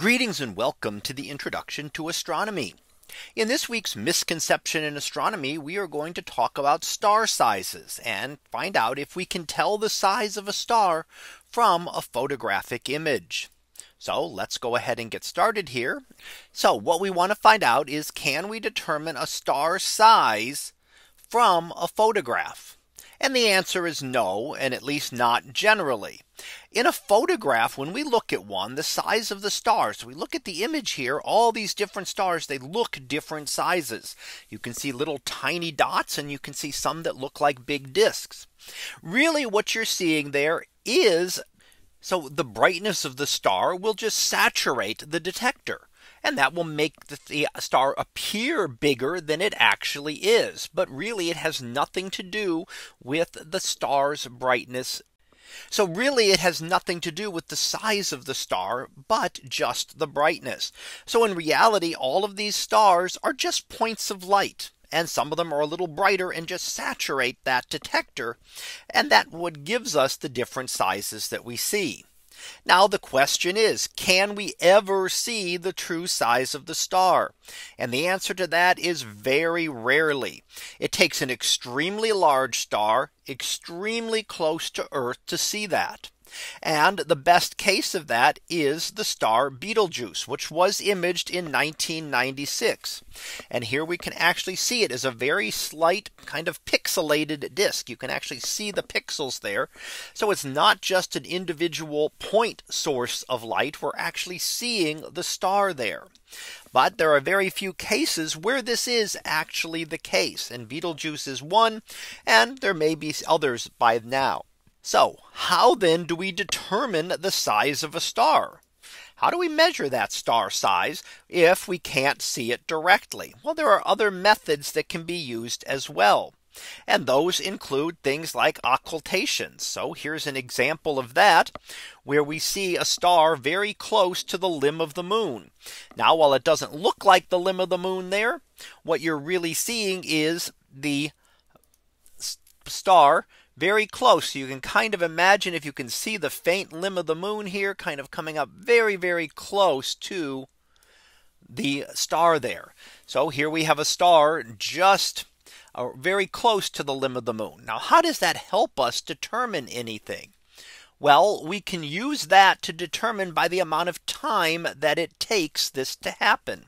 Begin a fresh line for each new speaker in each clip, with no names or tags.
Greetings and welcome to the introduction to astronomy. In this week's misconception in astronomy, we are going to talk about star sizes and find out if we can tell the size of a star from a photographic image. So let's go ahead and get started here. So what we want to find out is can we determine a star size from a photograph? And the answer is no, and at least not generally. In a photograph, when we look at one, the size of the stars, we look at the image here, all these different stars, they look different sizes. You can see little tiny dots and you can see some that look like big disks. Really what you're seeing there is so the brightness of the star will just saturate the detector and that will make the star appear bigger than it actually is. But really it has nothing to do with the star's brightness. So really it has nothing to do with the size of the star, but just the brightness. So in reality, all of these stars are just points of light and some of them are a little brighter and just saturate that detector. And that what gives us the different sizes that we see. Now the question is, can we ever see the true size of the star? And the answer to that is very rarely. It takes an extremely large star extremely close to Earth to see that. And the best case of that is the star Betelgeuse, which was imaged in 1996. And here we can actually see it as a very slight kind of pixelated disk. You can actually see the pixels there. So it's not just an individual point source of light. We're actually seeing the star there. But there are very few cases where this is actually the case. And Betelgeuse is one. And there may be others by now. So how then do we determine the size of a star? How do we measure that star size if we can't see it directly? Well, there are other methods that can be used as well. And those include things like occultations. So here's an example of that where we see a star very close to the limb of the moon. Now while it doesn't look like the limb of the moon there, what you're really seeing is the star very close. You can kind of imagine if you can see the faint limb of the moon here kind of coming up very, very close to the star there. So here we have a star just uh, very close to the limb of the moon. Now, how does that help us determine anything? Well, we can use that to determine by the amount of time that it takes this to happen.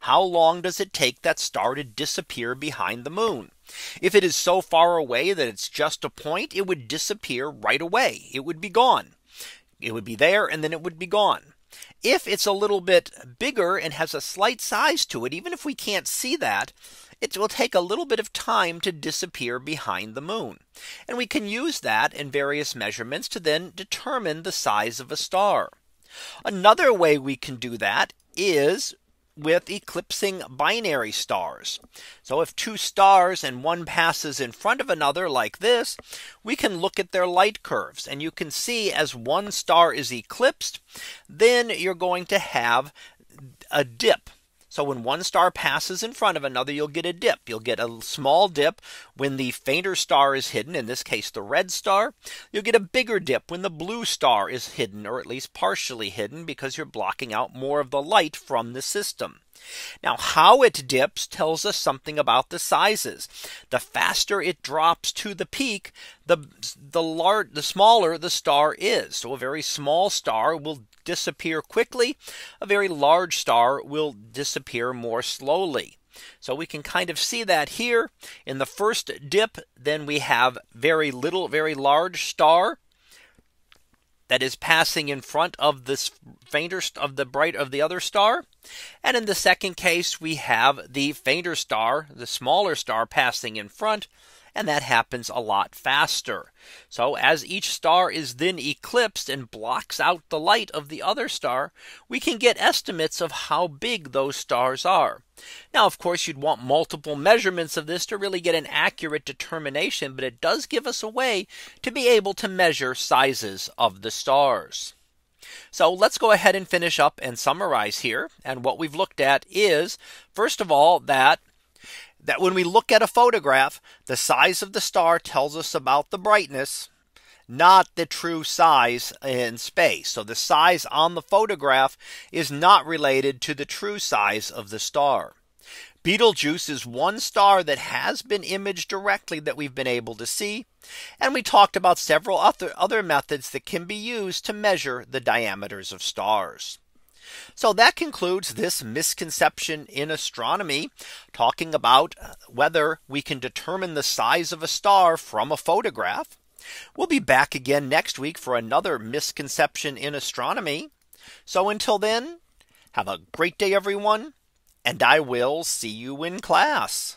How long does it take that star to disappear behind the moon? If it is so far away that it's just a point, it would disappear right away. It would be gone. It would be there and then it would be gone. If it's a little bit bigger and has a slight size to it, even if we can't see that, it will take a little bit of time to disappear behind the moon. And we can use that in various measurements to then determine the size of a star. Another way we can do that is with eclipsing binary stars. So if two stars and one passes in front of another like this, we can look at their light curves and you can see as one star is eclipsed, then you're going to have a dip so when one star passes in front of another, you'll get a dip. You'll get a small dip when the fainter star is hidden, in this case, the red star. You'll get a bigger dip when the blue star is hidden, or at least partially hidden, because you're blocking out more of the light from the system. Now how it dips tells us something about the sizes. The faster it drops to the peak, the the the smaller the star is. So a very small star will disappear quickly. A very large star will disappear more slowly. So we can kind of see that here in the first dip. Then we have very little, very large star that is passing in front of this fainter of the bright of the other star. And in the second case, we have the fainter star, the smaller star passing in front and that happens a lot faster. So as each star is then eclipsed and blocks out the light of the other star, we can get estimates of how big those stars are. Now, of course, you'd want multiple measurements of this to really get an accurate determination, but it does give us a way to be able to measure sizes of the stars. So let's go ahead and finish up and summarize here. And what we've looked at is, first of all, that that when we look at a photograph, the size of the star tells us about the brightness. not the true size in space. So the size on the photograph is not related to the true size of the star. Betelgeuse is one star that has been imaged directly that we've been able to see. And we talked about several other, other methods that can be used to measure the diameters of stars. So that concludes this misconception in astronomy, talking about uh, whether we can determine the size of a star from a photograph. We'll be back again next week for another misconception in astronomy. So until then, have a great day, everyone, and I will see you in class.